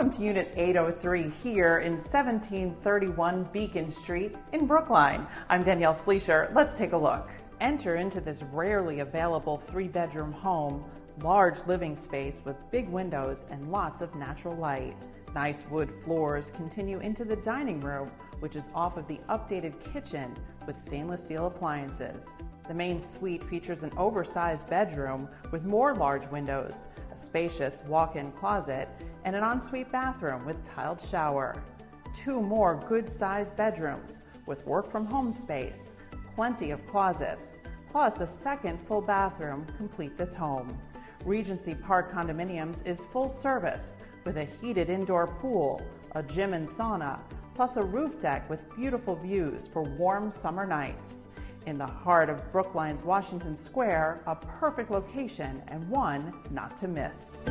Welcome to Unit 803 here in 1731 Beacon Street in Brookline. I'm Danielle Schlesier. Let's take a look. Enter into this rarely available three bedroom home, large living space with big windows and lots of natural light. Nice wood floors continue into the dining room, which is off of the updated kitchen with stainless steel appliances. The main suite features an oversized bedroom with more large windows, a spacious walk in closet, and an ensuite bathroom with tiled shower. Two more good sized bedrooms with work from home space, plenty of closets, plus a second full bathroom complete this home. Regency Park Condominiums is full service with a heated indoor pool, a gym and sauna, plus a roof deck with beautiful views for warm summer nights. In the heart of Brookline's Washington Square, a perfect location and one not to miss.